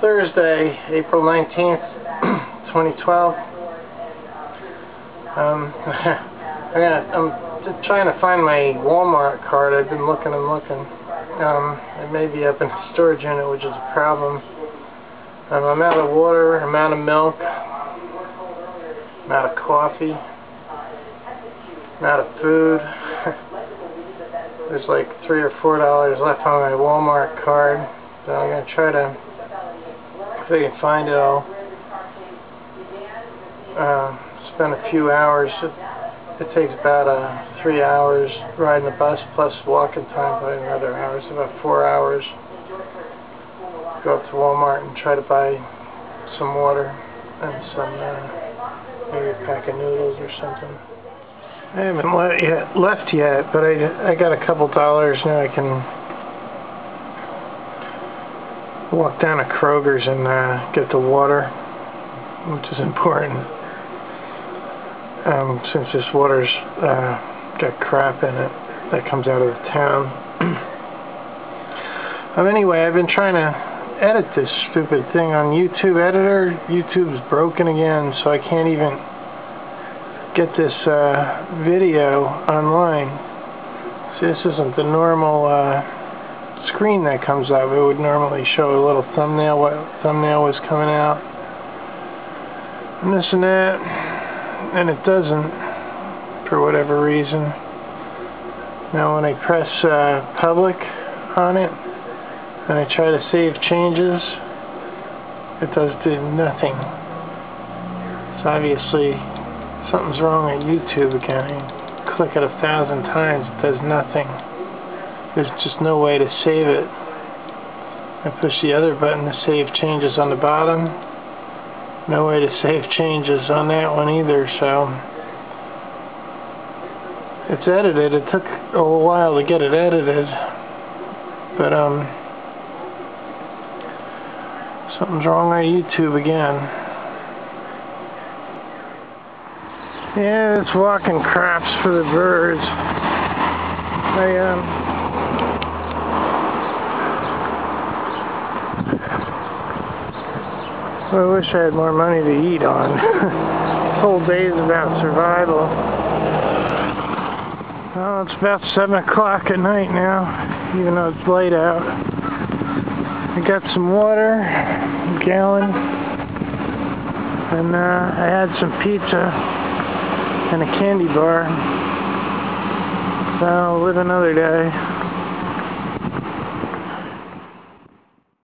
Thursday, April 19th, 2012. Um, I'm, gonna, I'm trying to find my Walmart card. I've been looking and looking. Um, it may be up in the storage unit, which is a problem. Um, I'm out of water, I'm out of milk, I'm out of coffee, I'm out of food. There's like three or four dollars left on my Walmart card. So I'm going to try to if I can find it, I'll uh, spend a few hours. It, it takes about uh, three hours riding the bus plus walking time, by another hour. It's about four hours. Go up to Walmart and try to buy some water and some uh, maybe a pack of noodles or something. I haven't le yet, left yet, but I, I got a couple dollars now. I can walk down to Kroger's and uh, get the water, which is important. Um, since this water's uh, got crap in it that comes out of the town. um, anyway, I've been trying to edit this stupid thing on YouTube Editor. YouTube's broken again, so I can't even get this uh, video online. See, this isn't the normal uh, screen that comes up, it would normally show a little thumbnail, what thumbnail was coming out, and this and that, and it doesn't, for whatever reason. Now when I press uh, public on it, and I try to save changes, it does do nothing. So obviously something's wrong at YouTube again. I click it a thousand times, it does nothing. There's just no way to save it. I push the other button to save changes on the bottom. No way to save changes on that one either, so it's edited. It took a while to get it edited, but um, something's wrong on YouTube again. Yeah, it's walking craps for the birds. I um I wish I had more money to eat on. whole day is about survival. Well, it's about 7 o'clock at night now, even though it's light out. I got some water, a gallon, and uh, I had some pizza and a candy bar. So I'll live another day.